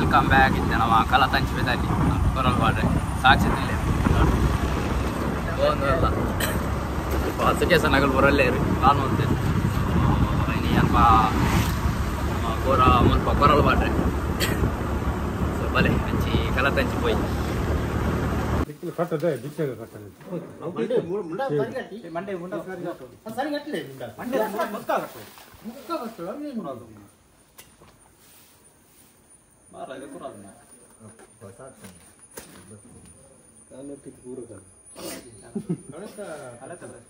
Welcome back ಇದ್ದೆ ನಮ್ಮ ಕಲಾ ತಂಚಿಪೇದಲ್ಲಿ ಕೊರಲ್ ಬಾಡ್ರೆ ಸಾಕ್ಷಿತಿಲ್ಲ ಒಂದಲ್ಲ ಸುಜೇಸ ನಗಲ್ ಬರಲ್ಲೇ ಇರಿ ನಾನು ಅಂತೆ ಇನಿ ಅಲ್ಪ ಕೋರ ಮುಲ್ಪ ಕೊರಲ್ ಬಾಡ್ರೆ ಸೊ ಬಲೆ ಹಂಚಿ ಕಲಾ ತಂಚಿ ಪೋಯ್ ದಿಕ್ಕಿನ ಕಟ್ಟದೆ ದಿಕ್ಕಿಗೆ ಕಟ್ಟದೆ ಮಂಡೆ ಮುಂಡ marah itu kurang kalau dikubur kan kalau terus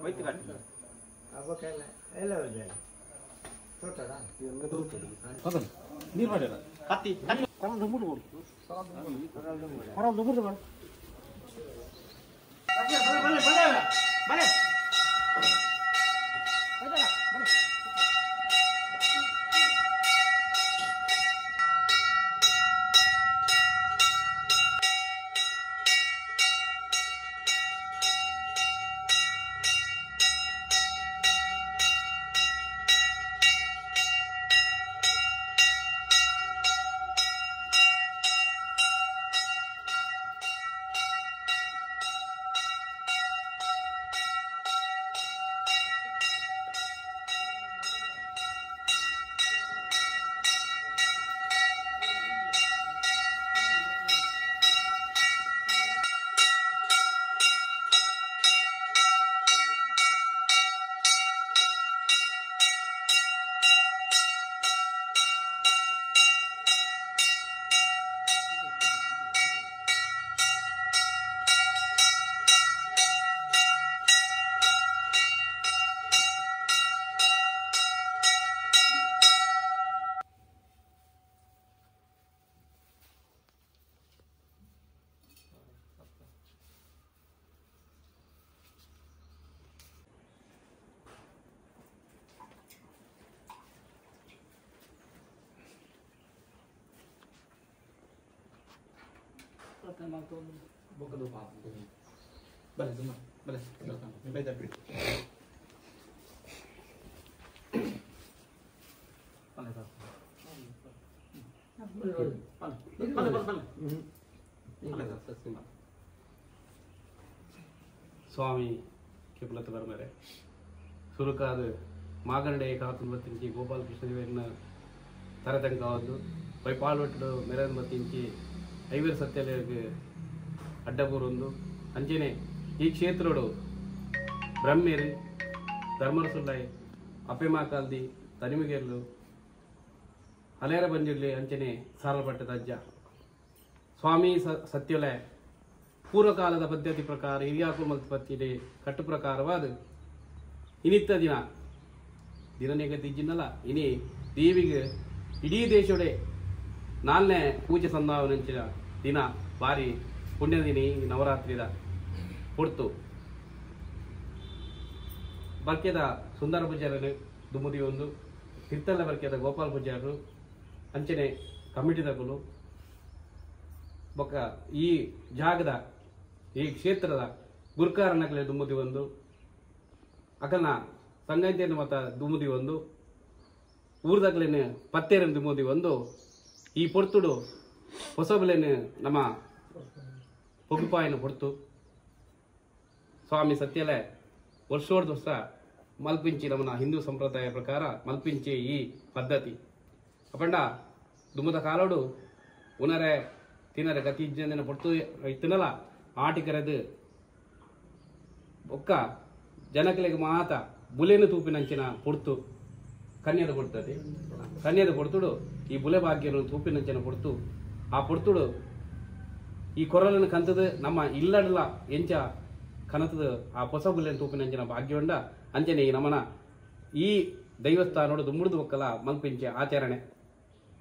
baik kan? Apa kena? Elo aja Total, yang kedua, total, ini mana? Kati, kati, orang lembur dulu, orang lembur dulu, orang lembur dulu, balik, balik, balik, balik. మాట్లాడుతున్నాను స్వామి కిపులత వర్మరే. సురకాదు మాగనడే కాకును బతించి గోపాలకృష్ణ తరతం కావద్దు. పై పాల్వట్టుడు మెరన్ బతించి Ivor ಸತ್ಯಲಯಕ್ಕೆ ಅಡ್ಡಬೂರೊಂದು ಅಂಚೆನೆ ಈ ಕ್ಷೇತ್ರಡು ಬ್ರಹ್ಮೇರಿ ಧರ್ಮರಸುಲ್ಲಾಯ್ ಅಪ್ಪೆಮಾಕಾಲ್ದಿ ತನಿಮಗೇರ್ಲು, ಹಲೇರ ಬಂಜಿರ್ಲಿ ಅಂಚನೆ ಸಾರಲ್ಪಟ್ಟದ ಅಜ್ಜ ಸ್ವಾಮಿ ಸ ಸತ್ಯಲಯ ಪೂರ್ವಕಾಲದ ಪದ್ಧತಿ ಪ್ರಕಾರ ಹಿರಿಯಾಕು ಪತ್ತಿದೆ ಕಟ್ಟು ಪ್ರಕಾರವಾದ ಇನಿತ್ತ ದಿನ. ದಿನನೇಗ ತಿಜ್ಜಿನಲ್ಲ ಇನಿ ದೇವಿಗೆ ಇಡೀ ದೇಶಡೆ ನಾಲ್ನೇ ಪೂಜೆ ಸಂಧಾವನಂಚಿನ ದಿನ ದಿನ ಈ ನವರಾತ್ರಿದ ಹೊಡ್ತು. ಬರ್ಕೆದ ಸುಂದರ ಪೂಜಾರನು ದುಮುದಿ ಒಂದು ತಿರ್ತಲ್ಲ ಬರ್ಕೆದ ಗೋಪಾಲ ಪೂಜಾರರು ಅಂಚನೆ ಕಮಿಟಿದಗಳು ಬೊಕ್ಕ ಈ ಜಾಗದ, ಈ ಕ್ಷೇತ್ರದ ಗುರುಕಾರಣಗಳೇ ದುಮುದಿ ಒಂದು ಅಕಲ್ನ ಸಂಗತಿಯನ್ನು ಮತ ದುಮುದಿ ಒಂದು ಊರ್ದಕ್ಲೇನು ಪತ್ತೇರನ್ನು ದುಮುದಿ ಒಂದು ಈ ಪೊರ್ತುಡು ಹೊಸಬಲೇನು ನಮ್ಮ ಪೊಗುಪಾಯನ ಪೊರ್ತು. ಸ್ವಾಮಿ ಸತ್ಯಲೆ ವರ್ಷೋರ್ದ ವರ್ಷ ಮಲ್ಪಿಂಚಿ ನಮ್ಮನ ಹಿಂದೂ ಸಂಪ್ರದಾಯ ಪ್ರಕಾರ ಮಲ್ಪಿಂಚಿ ಈ ಪದ್ಧತಿ. ಅಪಂಡ ದುಮ್ಮದ ಕಾಲೋಡು ಉನರೆ ತಿನ್ನರೆ ಗತಿ ಜನ ಪೊರ್ತು ಇತ್ತನಲ್ಲ ಆಟಿಕರದು ಒಕ್ಕ ಜನಕಲಿಗೆ ಮಾತ ಬುಲೆನು ತೂಪಿನಂಚಿನ ಪೊರ್ತು. ಕನ್ಯದ ಕನ್ಯದ ಕೊಡ್ತುಡು, ಈ ಬುಲೆ ಭಾಗ್ಯನು ತೂಪಿನಂಚಿನ ಪೊರ್ತು ಆ ಪೊರ್ತುಡು ಈ ಕೊರಲನ್ನು ಕಂತದ ನಮ್ಮ ಇಲ್ಲಡಲ ಎಂಚ ಕನತದ ಆ ಹೊಸ ಬುಲೆನ್ ತೂಪಿನಂಚಿನ ಭಾಗ್ಯವಂಡ, ಅಂಚನೆ ಈ ನಮನ. ಈ ದೈವಸ್ಥಾನೋಡು ದುಮ್ಮುಡ್ದು ಒಕ್ಕಲ ಮಲ್ಪಿಂಚೆ ಆಚರಣೆ.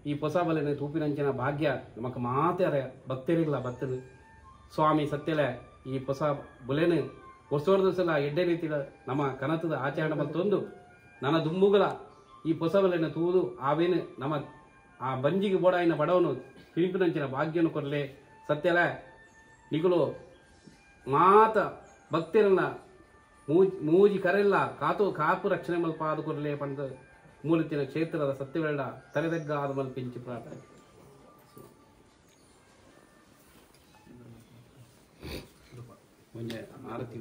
ಈ ಹೊಸ ಬಲೆನ ತೂಪಿನಂಚಿನ ಭಾಗ್ಯ ನಮಕ್ ಮಾತಾರ ಭಕ್ತರಿಲ್ಲ ಭಕ್ತರು. ಸ್ವಾಮಿ ಸತ್ಯಲೆ ಈ ಹೊಸ ಬುಲೆನು ವರ್ಷದ ಸಲ ಎಡ್ಡೆ ರೀತಿಯ ನಮ್ಮ ಕನತದ ಆಚರಣೆ ಮತ್ತೊಂದು. ನನ್ನ ದುಂಬುಗಳ ಈ ಪೊಸವಲನ್ನು ತೂದು ಆವೇನು ನಮ್ಮ ಆ ಬಂಜಿಗೆ ಬೋಡಾಯಿನ ಬಡವನು ಪಿಲಿಪಿನಂಚಿನ ಭಾಗ್ಯನು ಕೊರಲೆ. ಸತ್ಯಲ, ನಿಗುಲು ಮಾತ ಭಕ್ತಿರನ್ನ ಮೂಜಿ ಕರೆಲ್ಲ ಕಾತು ಕಾಪು ರಕ್ಷಣೆ ಮಲ್ಪ ಆದುಕೊರ್ಲೆ ಪಂಡ ಮೂಲತಿನ ಕ್ಷೇತ್ರದ ಸತ್ಯವೆಲ್ಲ ತಲೆದಗ್ಗ ಆದ ಮಲ್ಪಿಂಚಿ ಪ್ರಾರ್ಥನೆ. ಮುಂಜೆ ಆರತಿ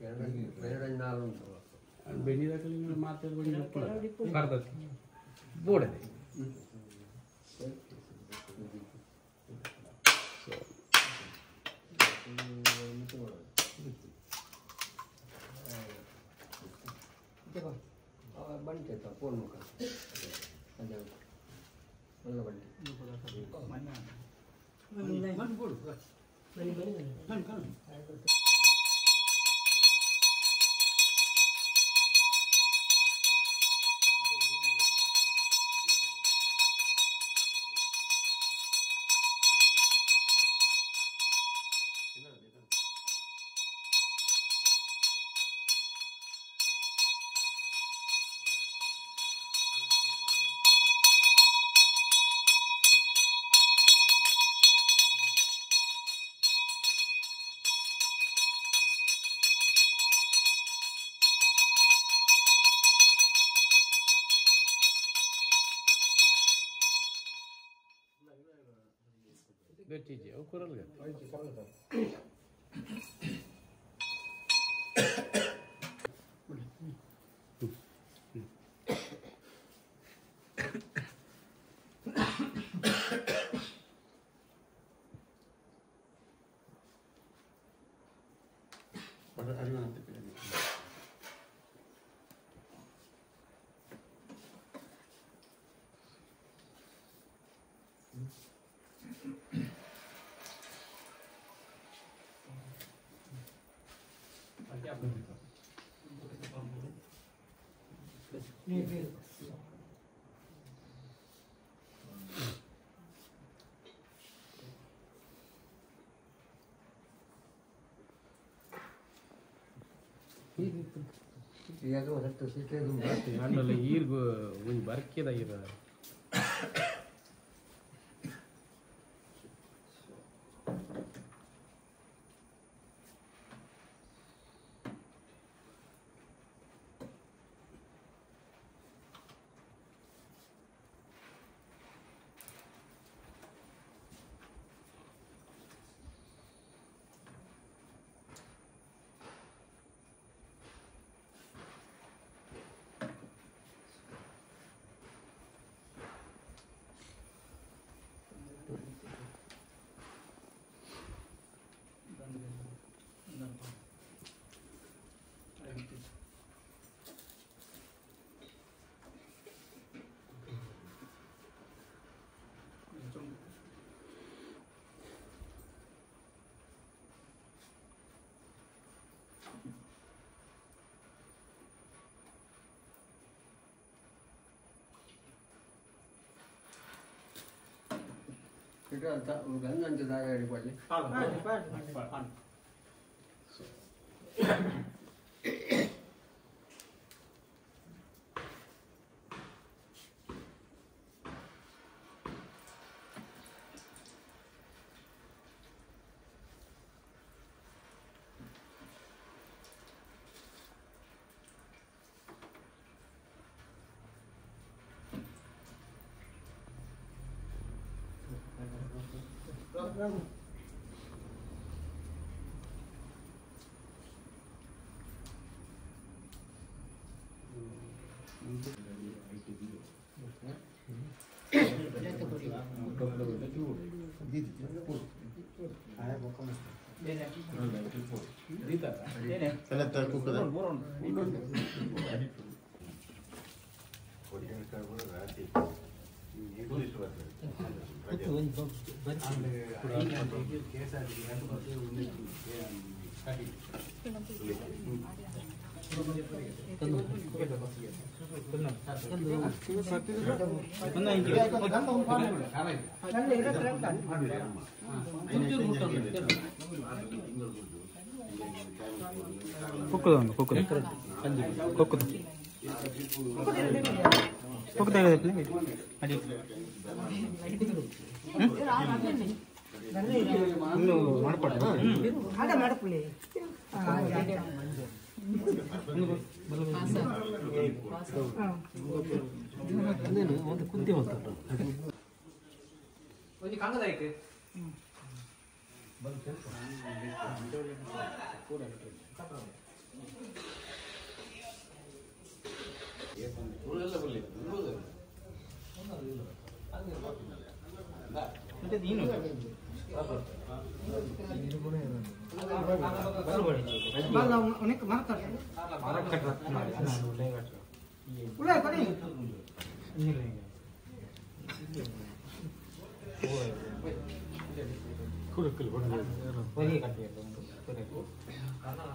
ಗೊರ್ಲು ಬೆಣ್ಣಿದಾಗಲಿ ಮಾತಾಡಿ ಕರ್ದತಿ ಬೋಡದೆ ಬಂಟೆ ಫೋನ್ ಮುಖ ಅದೇ ಒಳ್ಳೆ Bante Dört yiyeceği, o kuralı يا جماعة تسيتهم بارتي أنا لغير وين باركي ده يبقى 그러니까 우간난지 나가야 되고 빨리 빨리 빨리. 빨리 Bravo. चला तर कुकर बोरन बोरन 国土の国土。国土。ತೆಗೆದಿಟ್ಲಿ ಅಡಿ ಇನ್ನು ಮಾಡ್ಕೊಳ್ಳಿ ಒಂದು ಕುಂತಿ ಮಾತಾಡ್ತಾರೆ ಒಂದು ಕಾಂಗದ ಐತೆ ಮತ್ತೆ ನೀನು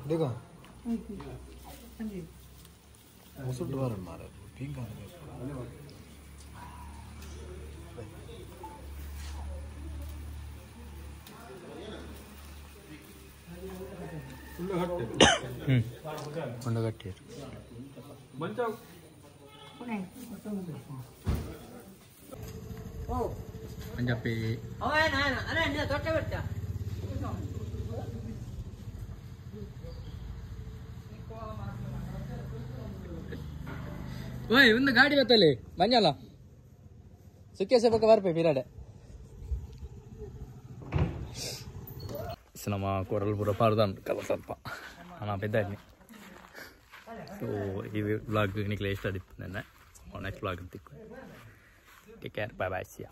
देखो ಮುಸುಟ್ಟು ಬರಲ್ಲ ಮಾರ ఉండగట్టారు అని చెప్పి ఓయ్ ఉంది గాడి పెట్టాలి మంజాల సుఖేసే పక్క వారిపోయి పిరాడే ನಮ್ಮ ಕೊರಲ್ಪುರ ಪಾರ್ದಾನ್ ಕಲ ಸ್ವಲ್ಪ ನಾನು ಪೆದ್ದಾಡ್ನಿ ಸೊ ಈ ವ್ಲಾಗ್ ನಿಕ್ಲೆ ಇಷ್ಟ ಆದಿತ್ತು ನೆನ್ನೆ next vlog ತಿಕ್ಕು take care bye bye see ya